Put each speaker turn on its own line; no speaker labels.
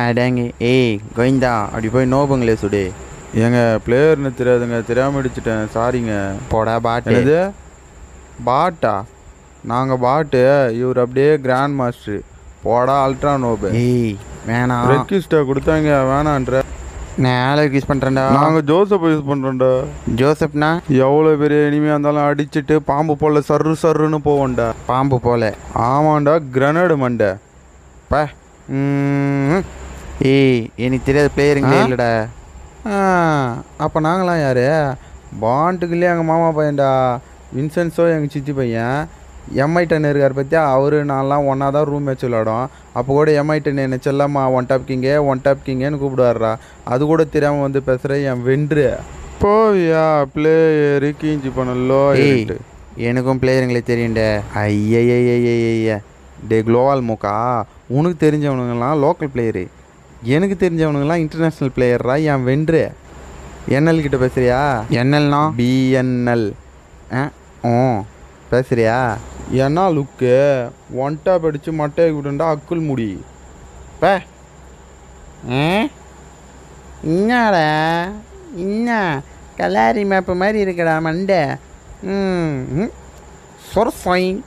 அடேங்க ஏய் கோவிந்தா அப்படி போய் நோபுங்களே சுடு.
ஏங்க பிளேயர்னு தெரியாதுங்க தெரியாம அடிச்சிட்டேன் சாரிங்க
போடா பாட்டு.
என்னது? பாட்டா? நாங்கள் பாட்டு இவர் அப்படியே கிராண்ட் மாஸ்டர் போடா அல்ட்ரா நோபு
ஏய் வேணாம்.
ரெக்யூஸ்டா கொடுத்தாங்க வேணான்ற.
நான் ஆளுக்கு யூஸ் பண்ணுறேன்டா
நாங்கள் ஜோசப் யூஸ் பண்ணுறோம்டா
ஜோசப்னா?
எவ்வளோ பெரிய இனிமையாக இருந்தாலும் அடிச்சிட்டு பாம்பு போல சர்ரு சர்ருன்னு போவோம்டா.
பாம்பு போல.
ஆமாண்டா கிரனேடு மண்டை.
பா.
ம்,
ஏய் எனக்கு தெரியாத பிளேயருங்களே? இல்லைடா.
அப்போ நாங்களாம் யார்? பாண்டுக்குள்ளே எங்கள் மாமா பையன்டா. வின்சென்ஸோ எங்கள் சித்தி பையன். எம்ஐ டென் இருக்கார் பற்றியா அவரு நான்லாம் ஒன்றா தான் ரூம் மேட்ச் விளாடும் அப்போ கூட எம்ஐ டென் என்ன செல்லம்மா ஒன் டாப் கிங்கே ஒன் டாப் கிங்கன்னு கூப்பிடுவாருடா. அது கூட தெரியாமல் வந்து பேசுகிற என் வென்று. போவியா? பிளேயரு கீஞ்சி பண்ணலோ
எனக்கும் பிளேயருங்களே தெரியும்டா.
ஐயய்யய்யய்யய்ய டே குளோவால் மூக்கா? உனக்கு தெரிஞ்சவனுங்கெல்லாம் லோக்கல் பிளேயரு எனக்கு தெரிஞ்சவனுங்கெல்லாம் இன்டர்நேஷ்னல் பிளேயர்ரா என் வென்று. என்எல் கிட்ட பேசுறியா?
என்னல்னா
பிஎன்எல் ஓ பேசுறியா? என்ன லுக்கு ஒன்ட்டா படித்து மட்டையை விட்டுண்டா அக்குள் முடி.
பே. என்னடா என்ன கலாரி மேப்பு மாதிரி இருக்கடா மண்டை. ம் சொர் ஃபைன்